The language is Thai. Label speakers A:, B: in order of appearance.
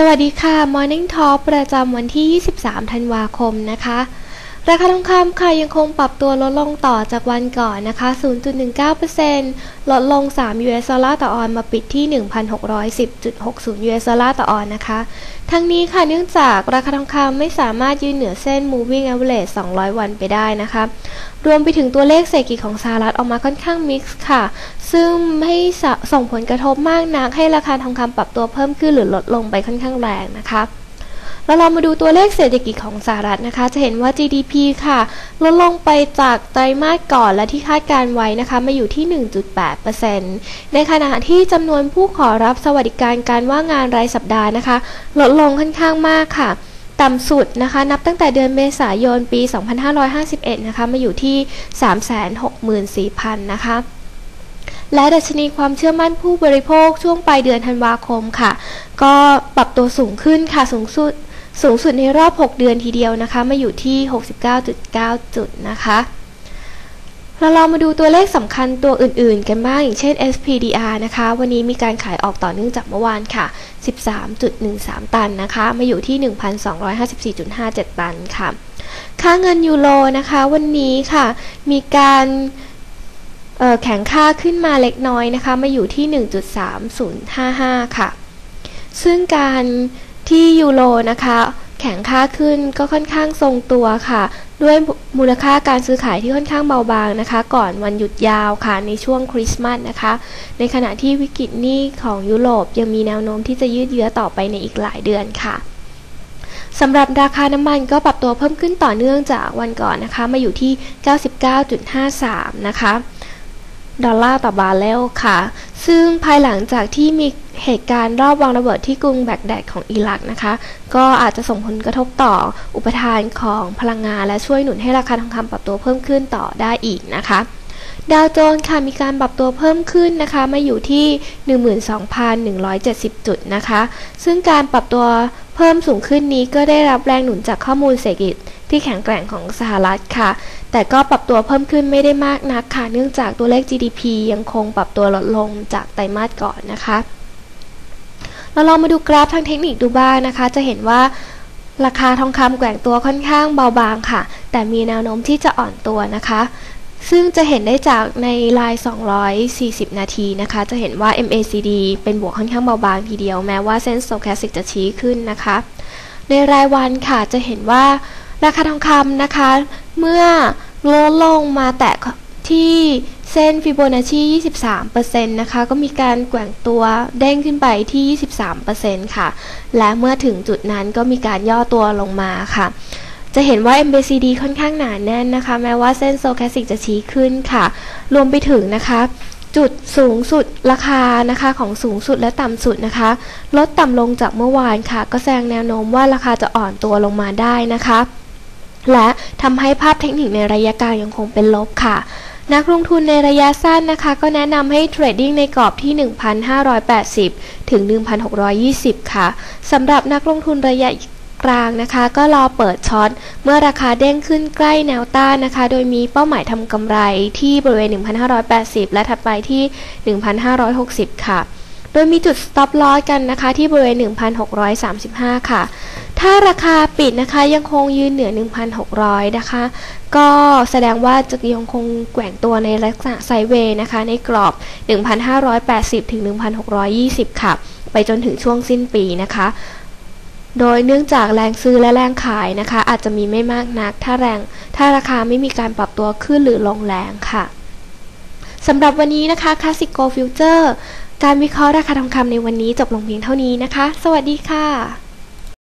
A: สวัสดีค่ะ Morning Talk ประจำวันที่ 23 ธันวาคมนะคะ ราคาทองคำค่ะยังคงปรับตัวลดลงต่อจากวันก่อนนะคะ 0.19%ลดลง 3 US ดอลลาร์ต่อออนมาปิดที่ 1,610.60 US ดอลลาร์ต่อออนนะคะ ทั้งนี้ค่ะเนื่องจากราคาทองคำไม่สามารถยืนเหนือเส้น moving average 200 วันไปได้นะคะ รวมไปถึงตัวเลขเศรษฐกิจของสหรัฐออกมาค่อนข้างมิกซ์ค่ะ ซึ่งไม่ส่งผลกระทบมากนักให้ราคาทองคำปรับตัวเพิ่มขึ้นหรือลดลงไปค่อนข้างแรงนะคะ แล้วเรามาดูตัวเลขเศรษฐกิจของสหรัฐนะคะ จะเห็นว่า GDP ค่ะลดลงไปจากไตรมาสก่อนและที่คาดการไว้นะคะ มาอยู่ที่ 1.8%ในขณะที่จำนวนผู้ขอรับสวัสดิการการว่างงานรายสัปดาห์นะคะ ลดลงค่อนข้างมากค่ะต่ำสุดนะคะนับตั้งแต่เดือนเมษายนปี 2551 นะคะมาอยู่ที่ 364,000 นะคะและดัชนีความเชื่อมั่นผู้บริโภคช่วงปลายเดือนธันวาคมค่ะ ก็ปรับตัวสูงขึ้นค่ะสูงสุด สูงสุดในรอบ 6 เดือนทีเดียวนะคะ มาอยู่ที่ 69.9 จุดนะคะ เราลองมาดูตัวเลขสำคัญตัวอื่นๆ กันบ้างอย่างเช่น SPDR นะคะ วันนี้มีการขายออกต่อเนื่องจากเมื่อวานค่ะ 13.13 ตันนะคะ มาอยู่ที่ 1,254.57 ตันค่ะ ค่าเงินยูโรนะคะ วันนี้ค่ะ มีการแข่งค่าขึ้นมาเล็กน้อยนะคะ มาอยู่ที่ 1.3055 ค่ะ ซึ่งการ ที่ยูโรนะคะ แข็งค่าขึ้นก็ค่อนข้างทรงตัวค่ะ ด้วยมูลค่าการซื้อขายที่ค่อนข้างเบาบางนะคะ ก่อนวันหยุดยาวค่ะในช่วงคริสต์มาสนะคะ ในขณะที่วิกฤตหนี้ของยุโรปยังมีแนวโน้มที่จะยืดเยื้อต่อไปในอีกหลายเดือนค่ะสำหรับราคาน้ำมันก็ปรับตัวเพิ่มขึ้นต่อเนื่องจากวันก่อนนะคะ มาอยู่ที่ 99.53 นะคะ ดอลลาร์ต่อบาร์เรลค่ะ ซึ่งภายหลังจากที่มี เหตุการณ์รอบวางระเบิดที่กรุงแบกแดดของอิรักนะคะ ก็อาจจะส่งผลกระทบต่ออุปทานของพลังงาน และช่วยหนุนให้ราคาทองคำปรับตัวเพิ่มขึ้นต่อได้อีกนะคะดาวโจนส์ค่ะมีการปรับตัวเพิ่มขึ้นนะคะมาอยู่ที่ 12,170 จุดนะคะ ซึ่งการปรับตัวเพิ่มสูงขึ้นนี้ก็ได้รับแรงหนุนจากข้อมูลเศรษฐกิจที่แข็งแกร่งของสหรัฐค่ะ แต่ก็ปรับตัวเพิ่มขึ้นไม่ได้มากนักค่ะ เนื่องจากตัวเลข GDP ยังคงปรับตัวลดลงจากไตรมาสก่อนนะคะ เราลองมาดูกราฟทางเทคนิคดูบ้างนะคะ จะเห็นว่าราคาทองคำแกว่งตัวค่อนข้างเบาบางค่ะ แต่มีแนวโน้มที่จะอ่อนตัวนะคะ ซึ่งจะเห็นได้จากในราย 240 นาทีนะคะ จะเห็นว่า MACD เป็นบวกค่อนข้างเบาบางทีเดียว แม้ว่าเส้น Stochastic จะชี้ขึ้นนะคะ ในรายวันค่ะจะเห็นว่าราคาทองคำนะคะ เมื่อลดลงมาแตะที่ เส้นฟิโบนัชชี23%นะคะ ก็มีการแกว่งตัวเด้งขึ้นไปที่ 23%ค่ะ และเมื่อถึงจุดนั้นก็มีการย่อตัวลงมาค่ะ จะเห็นว่า MACD ค่อนข้างหนาแน่นนะคะ แม้ว่าเส้น Stochastic จะชี้ขึ้นค่ะ รวมไปถึงนะคะ จุดสูงสุดราคานะคะของสูงสุดและต่ำสุดนะคะ ลดต่ำลงจากเมื่อวานค่ะ ก็แสดงแนวโน้มว่าราคาจะอ่อนตัวลงมาได้นะคะ และทำให้ภาพเทคนิคในระยะกลางยังคงเป็นลบค่ะ นักลงทุนในระยะสั้นนะคะ ก็แนะนำให้ trading ในกรอบที่ 1,580 ถึง 1,620 ค่ะสำหรับนักลงทุนระยะกลางนะคะ ก็รอเปิด shortเมื่อราคาเด้งขึ้นใกล้แนวต้านนะคะ โดยมีเป้าหมายทำกำไรที่บริเวณ 1,580 และถัดไปที่ 1,560 ค่ะ โดยมีจุด stop loss กันนะคะที่บริเวณ 1,635 ค่ะ ถ้าราคาปิดนะคะยังคงยืนเหนือ 1,600 นะคะ ก็แสดงว่าจะยังคงแกว่งตัวในลักษณะไซเวย์นะคะ ในกรอบ 1,580 ถึง 1,620 ค่ะ ไปจนถึงช่วงสิ้นปีนะคะโดยเนื่องจากแรงซื้อและแรงขายนะคะ อาจจะมีไม่มากนัก ถ้าแรงถ้าราคาไม่มีการปรับตัวขึ้นหรือลงแรงค่ะสำหรับวันนี้นะคะ Classic Go Future การวิเคราะห์ราคาทองคำในวันนี้จบลงเพียงเท่านี้นะคะ สวัสดีค่ะ